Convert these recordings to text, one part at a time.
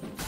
team's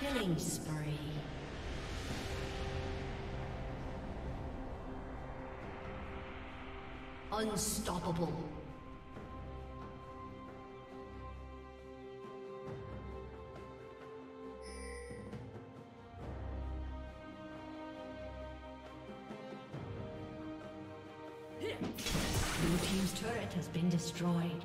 Killing spree. Unstoppable. Blue Team's turret has been destroyed.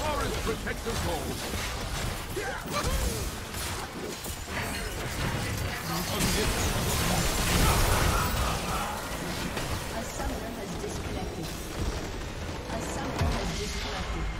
Forest protects all. A summoner has disconnected. A summoner has disconnected.